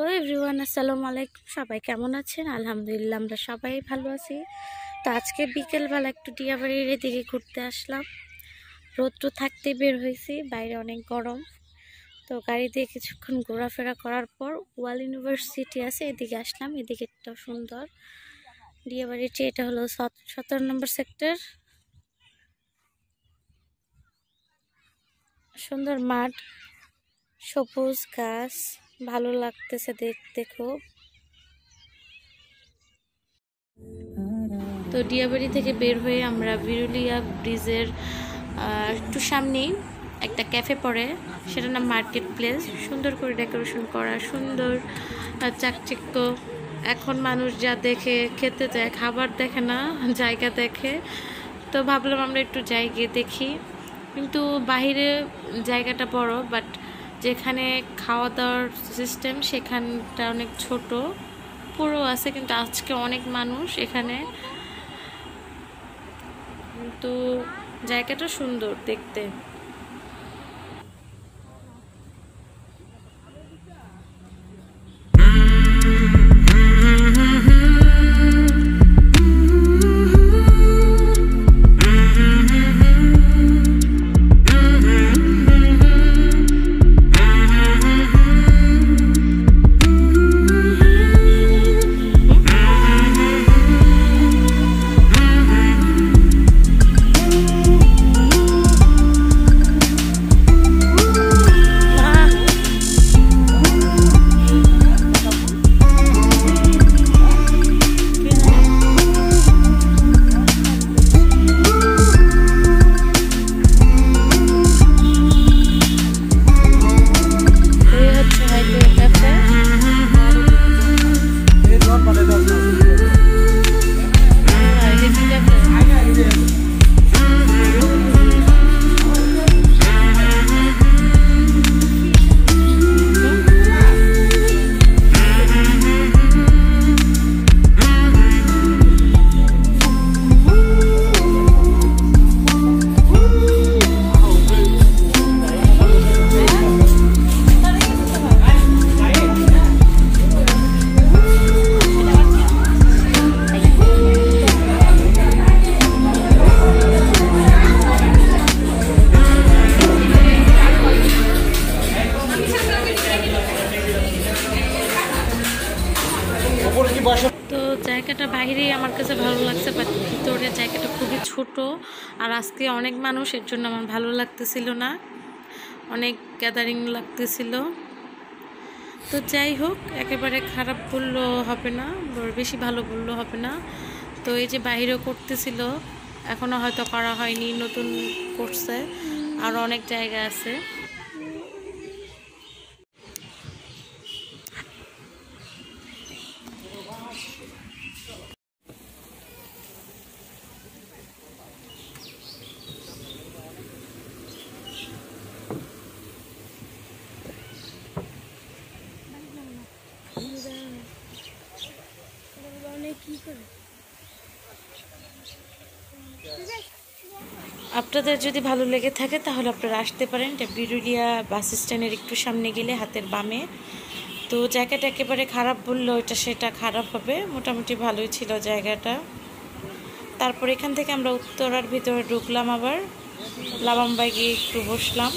Hello everyone, আসসালামু আলাইকুম। সবাই কেমন আছেন? আলহামদুলিল্লাহ, আমরা সবাই ভালো আছি। তো আজকে বিকেলবেলা একটু ডিয়াবাড়ির এদিকে ঘুরতে আসলাম। রৌদ্র থাকতে বের হয়েছি, বাইরে অনেক গরম। তো গাড়ি দিয়ে কিছুক্ষণ ঘোরাফেরা করার পর ওয়াল ইউনিভার্সিটি আছে, এদিকে আসলাম। এদিকে একটা সুন্দর ডিয়াবাড়িটি এটা হলো সতেরো নম্বর সেক্টর। সুন্দর মাঠ, সবুজ গাছ। ভালো লাগতেছে দেখতে খুব। তো ডিয়াবাড়ি থেকে বের হয়ে আমরা বিরুলিয়া ব্রিজের একটু সামনেই একটা ক্যাফে পড়ে। সেটার নাম মার্কেট প্লেস। সুন্দর করে ডেকোরেশন করা, সুন্দর চাকচিক্য। এখন মানুষ যা দেখে, খেতে যায় খাবার দেখে না, জায়গা দেখে। তো ভাবলাম আমরা একটু যাই গিয়ে দেখি। কিন্তু বাহিরে জায়গাটা বড় বাট যেখানে খাওয়া দাওয়ার সিস্টেম সেখানটা অনেক ছোট। পুরো আছে কিন্তু আজকে অনেক মানুষ এখানে। কিন্তু জায়গাটা সুন্দর দেখতে। তো জায়গাটা বাইরেই আমার কাছে ভালো লাগছে বাট ভিতরে জায়গাটা খুবই ছোট। আর আজকে অনেক মানুষ, এর জন্য আমার ভালো লাগতেছিল না। অনেক গ্যাদারিং লাগতেছিল। তো যাই হোক, একেবারে খারাপ বলল হবে না বেশি ভালো বলল হবে না। তো এই যে বাইরেও করতেছিল এখনও হয়তো করা হয়নি নতুন করছে। আরও অনেক জায়গা আছে। আপনাদের যদি ভালো লেগে থাকে, তাহলে আপনারা আসতে পারেন। এটা বিরুলিয়া বাস স্ট্যান্ডের একটু সামনে গেলে হাতের বামে। তো জায়গাটা একেবারে খারাপ বলল এটা সেটা খারাপ হবে। মোটামুটি ভালোই ছিল জায়গাটা। তারপর এখান থেকে আমরা উত্তরার ভিতরে ঢুকলাম আবার। লাবাম্বাই গিয়ে একটু বসলাম।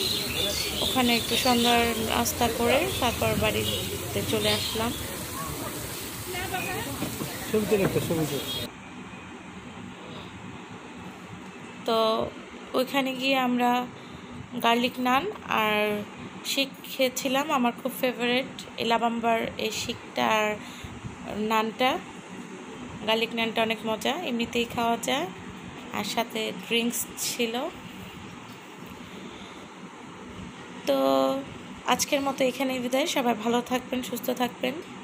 ওখানে একটু সুন্দর নাস্তা করে তারপর বাড়িতে চলে আসলাম। তো ওইখানে গিয়ে আমরা গার্লিক নান আর শিক খেয়েছিলাম। আমার খুব ফেভারেট এলাবাম্বার এই শিকটা আর নানটা। গার্লিক নানটা অনেক মজা, এমনিতেই খাওয়া যায়। আর সাথে ড্রিঙ্কস ছিল। তো আজকের মতো এখানেই বিদায়। সবাই ভালো থাকবেন, সুস্থ থাকবেন।